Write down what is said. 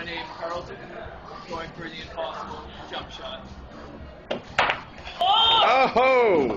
I named Carlton going for the impossible jump shot. Oh! oh